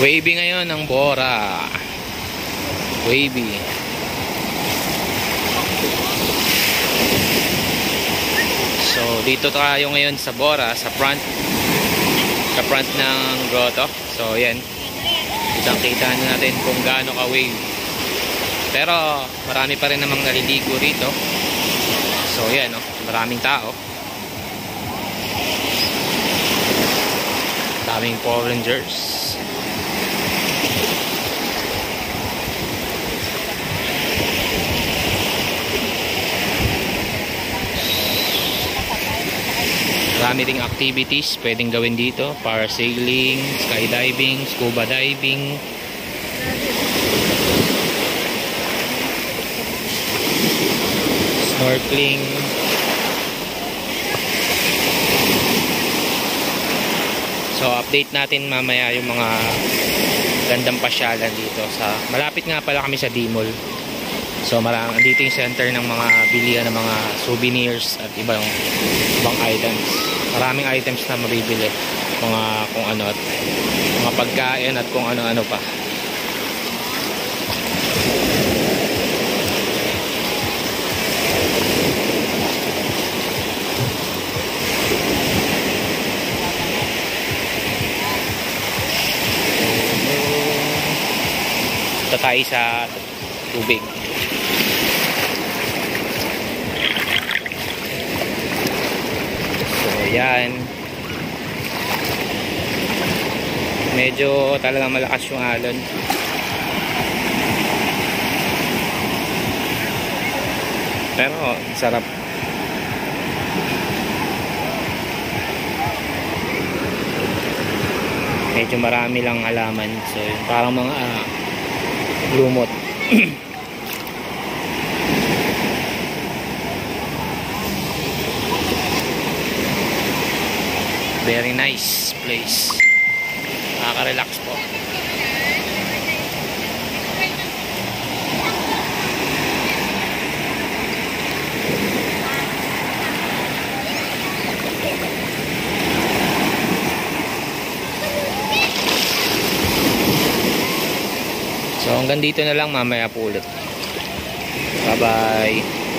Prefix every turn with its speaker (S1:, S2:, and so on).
S1: Wavy ngayon ng Bora. Wavy. So, dito tayo ngayon sa Bora, sa front. Sa front ng grotto. So, yan. Kitang-kita natin kung gaano ka-wave. Pero, marami pa rin namang naliligo rito. So, yan, oh. maraming tao. Daming Power Rangers. Marami ding activities pwedeng gawin dito. Parasailing, skydiving, scuba diving. Snorkeling. So update natin mamaya yung mga gandang pasyalan dito sa malapit nga pala kami sa Dimol. So marami dito yung center ng mga bilihan ng mga souvenirs at ibang ibang items. Maraming items na mabibili. Mga kung ano at mga pagkain at kung ano-ano pa. Ito tayo sa tubig. So, yan. Medyo talaga malakas yung alon. Pero, sarap. Medyo marami lang alaman. So, parang mga ah, lumot. Very nice place. Nakaka-relax po. So hanggang dito na lang mamaya po ulit. Bye bye.